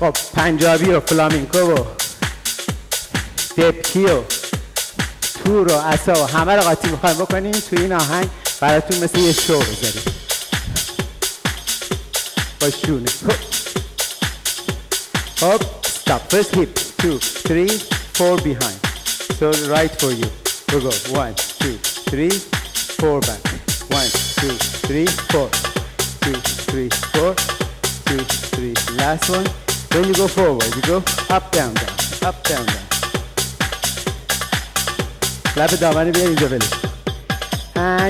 خب پنجابی و فلامینکو و دبکی و تور و اصا و همه رو قاطی می‌خوایم بکنیم تو این آهنگ براتون مثل یه شو بذاریم با شونه خب stop first hip two three four behind so right for you we go one two three four back one two three four two three four two three last one then you go forward you go up down down up down down. لب دامنه بیا اینجا بلش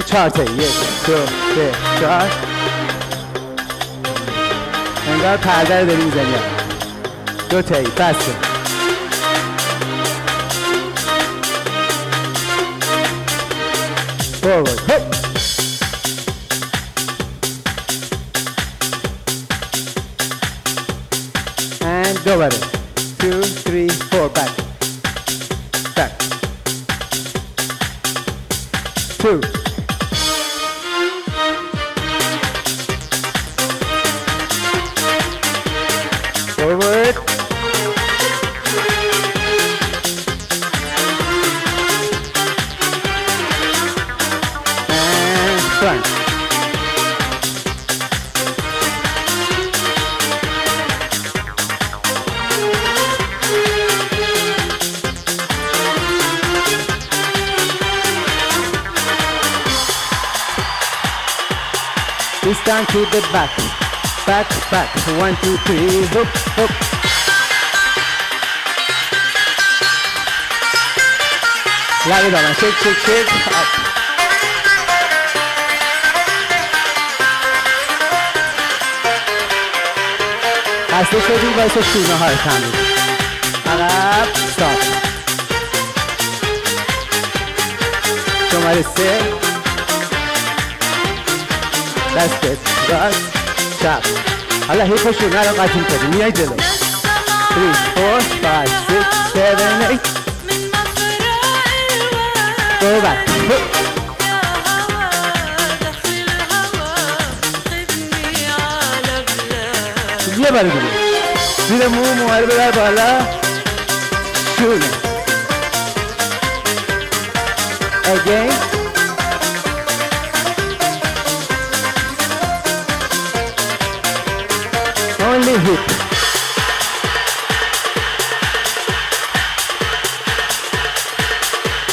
چهار تا یک دو سه چهار انگار پرده رو داری می‌زنی دو تایی بسته forward hop Go ready. Two, three, four, back. Back. Two. This time to the back. Back, back. One, two, three. Hoop, hoop. لب دامن شک شک شک up. خسته شدی واسه شونه های تمرین عقب stop شماره سه دستت راست چپ حالا هیپ شونه رو قطیم کنی میای جلو. 3 4 5 6 7 8 Go back. یه بار دیگه زیر مو موها رو ببر بالا. شونه Again. music.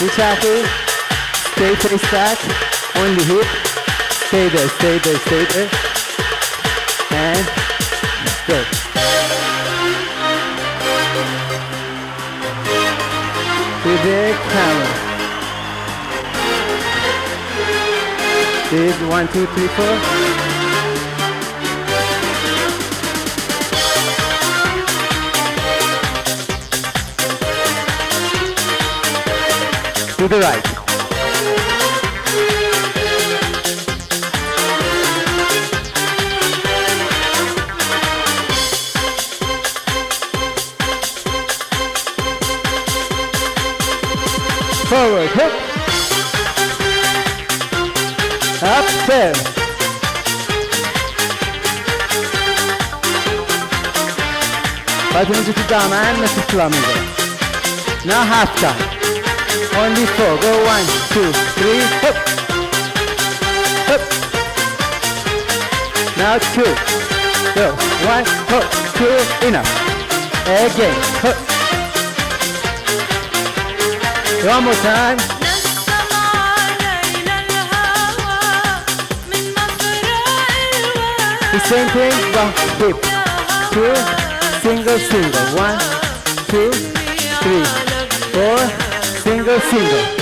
Reach happy. Stay face back. the hip. Stay there, stay there, stay there. And go. To the camera. This one, two, three, four. to the right. Forward hip. Up there. Five minutes to down and Mrs. Flamingo. Now half time only four. Go one, two, three, hop. Hop. Now two. Go one, hop, two, enough. Again, hop. One more time. The same thing, one hip, two, single, single, one, two, three, four, single, single.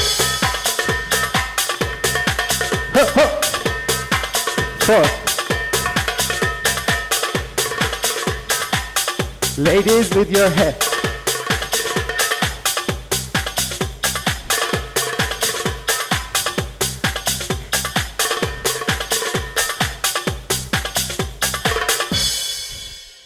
Four. Ladies with your head.